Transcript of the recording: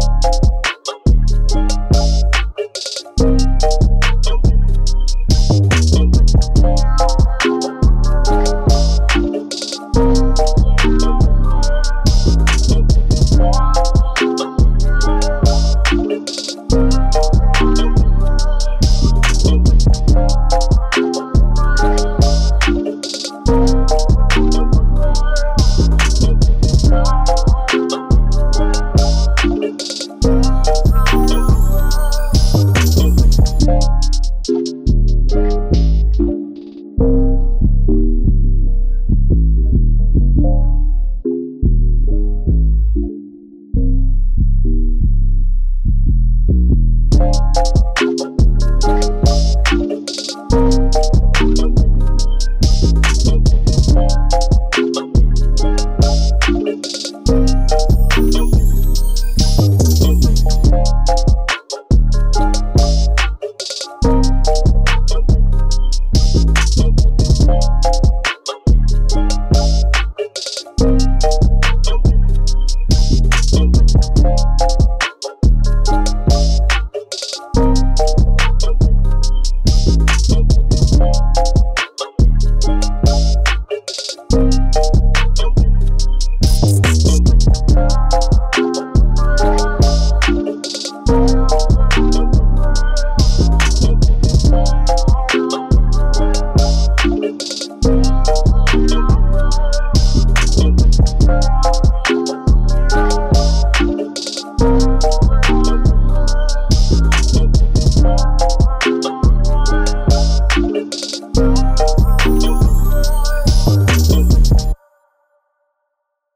you